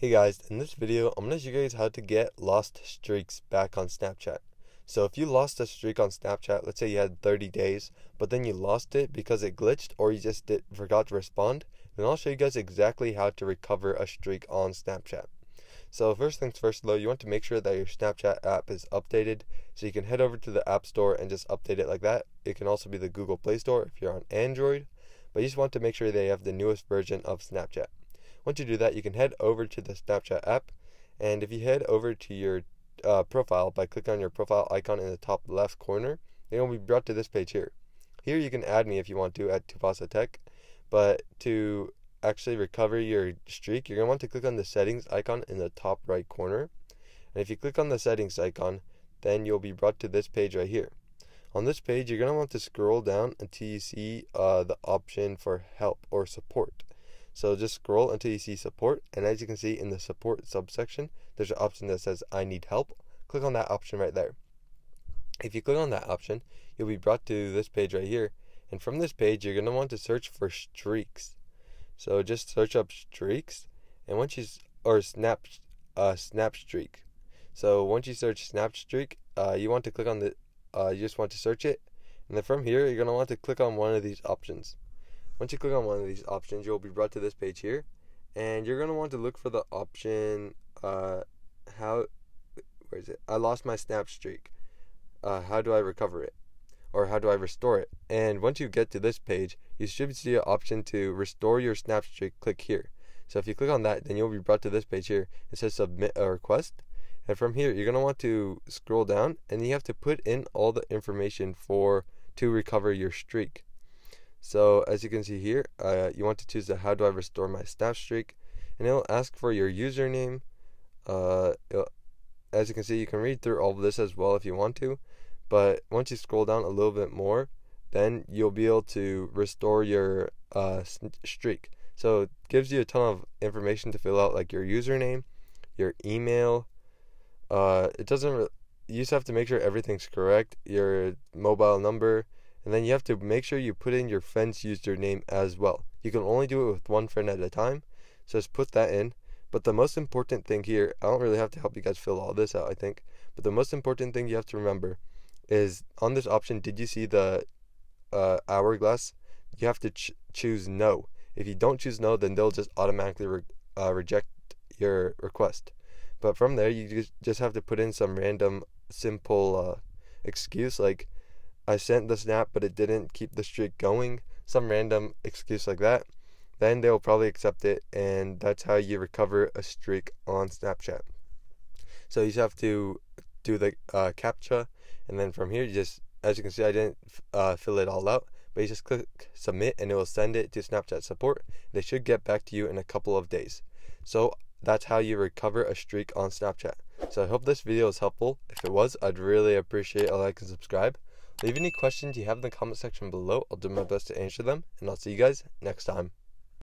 Hey guys, in this video, I'm going to show you guys how to get lost streaks back on Snapchat. So if you lost a streak on Snapchat, let's say you had 30 days, but then you lost it because it glitched or you just did, forgot to respond, then I'll show you guys exactly how to recover a streak on Snapchat. So first things first though, you want to make sure that your Snapchat app is updated. So you can head over to the App Store and just update it like that. It can also be the Google Play Store if you're on Android, but you just want to make sure they have the newest version of Snapchat. Once you do that, you can head over to the Snapchat app. And if you head over to your uh, profile by clicking on your profile icon in the top left corner, then you'll be brought to this page here. Here you can add me if you want to at 2Basa Tech, but to actually recover your streak, you're going to want to click on the settings icon in the top right corner. And if you click on the settings icon, then you'll be brought to this page right here. On this page, you're going to want to scroll down until you see uh, the option for help or support. So just scroll until you see support, and as you can see in the support subsection, there's an option that says I need help. Click on that option right there. If you click on that option, you'll be brought to this page right here, and from this page, you're going to want to search for streaks. So just search up streaks, and once you or snap uh, snap streak. So once you search snap streak, uh, you want to click on the uh, you just want to search it, and then from here, you're going to want to click on one of these options. Once you click on one of these options, you'll be brought to this page here, and you're going to want to look for the option, uh, how, where is it? I lost my snap streak. Uh, how do I recover it? Or how do I restore it? And once you get to this page, you should see an option to restore your snap streak. Click here. So if you click on that, then you'll be brought to this page here. It says submit a request. And from here, you're going to want to scroll down and you have to put in all the information for to recover your streak. So as you can see here, uh, you want to choose the how do I restore my snap streak, and it'll ask for your username. Uh, as you can see, you can read through all of this as well if you want to, but once you scroll down a little bit more, then you'll be able to restore your uh, streak. So it gives you a ton of information to fill out, like your username, your email. Uh, it doesn't. You just have to make sure everything's correct. Your mobile number and then you have to make sure you put in your friend's username as well. You can only do it with one friend at a time, so just put that in. But the most important thing here, I don't really have to help you guys fill all this out, I think. But the most important thing you have to remember is on this option, did you see the uh, hourglass? You have to ch- choose no. If you don't choose no, then they'll just automatically re- uh, reject your request. But from there, you just have to put in some random simple uh, excuse like I sent the snap, but it didn't keep the streak going, some random excuse like that, then they'll probably accept it, and that's how you recover a streak on Snapchat. So you just have to do the uh, CAPTCHA, and then from here, you just, as you can see, I didn't uh, fill it all out, but you just click submit, and it will send it to Snapchat support. They should get back to you in a couple of days. So that's how you recover a streak on Snapchat. So I hope this video was helpful. If it was, I'd really appreciate a like and subscribe. Leave any questions you have in the comment section below. I'll do my best to answer them, and I'll see you guys next time.